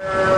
you.